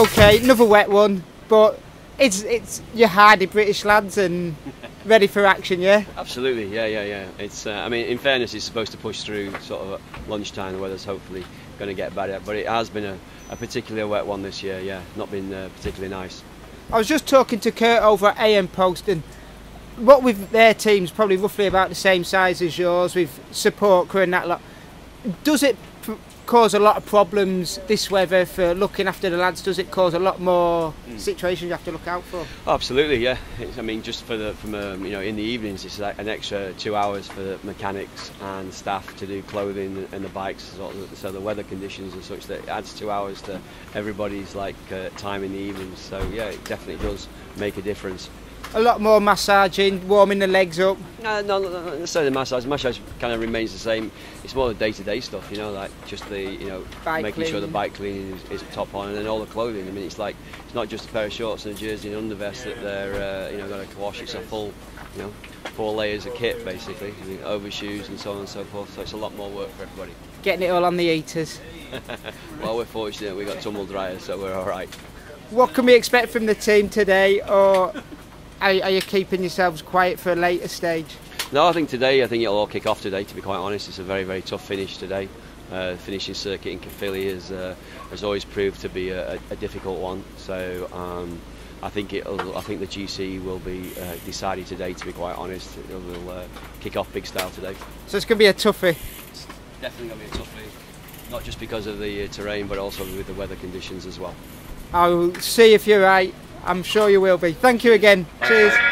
Okay, another wet one, but it's it's your hardy British lads and ready for action, yeah. Absolutely, yeah, yeah, yeah. It's, uh, I mean, in fairness, it's supposed to push through sort of lunchtime. The weather's hopefully going to get better, but it has been a, a particularly wet one this year. Yeah, not been uh, particularly nice. I was just talking to Kurt over at An Post, and what with their teams probably roughly about the same size as yours, with support crew and that lot. Does it cause a lot of problems this weather for looking after the lads? Does it cause a lot more situations you have to look out for? Oh, absolutely, yeah. It's, I mean, just for the from um, you know in the evenings, it's an extra two hours for the mechanics and staff to do clothing and the bikes. So, so the weather conditions and such that adds two hours to everybody's like uh, time in the evenings. So yeah, it definitely does make a difference. A lot more massaging, warming the legs up. No, no, no, not necessarily the massage. Massage kind of remains the same. It's more the day-to-day stuff, you know, like just the, you know, Bike making sure the bike cleaning is, is top on, and then all the clothing. I mean, it's like it's not just a pair of shorts and a jersey and undervest that they're, uh, you know, got to wash. It's a full, you know, four layers of kit basically, I mean, overshoes and so on and so forth. So it's a lot more work for everybody. Getting it all on the eaters. Well, we're fortunate we got tumble dryers, so we're all right. What can we expect from the team today, or are, are you keeping yourselves quiet for a later stage? No, I think today, I think it'll all kick off today. To be quite honest, it's a very, very tough finish today. Uh, finishing circuit in Caerphilly has, uh, has always proved to be a, a, difficult one. So um, I think it'll, I think the GC will be uh, decided today. To be quite honest, it will uh, kick off big style today. So it's going to be a toughie. Definitely going to be a toughie, not just because of the uh, terrain, but also with the weather conditions as well. I'll see if you're right. I'm sure you will be. Thank you again. Cheers.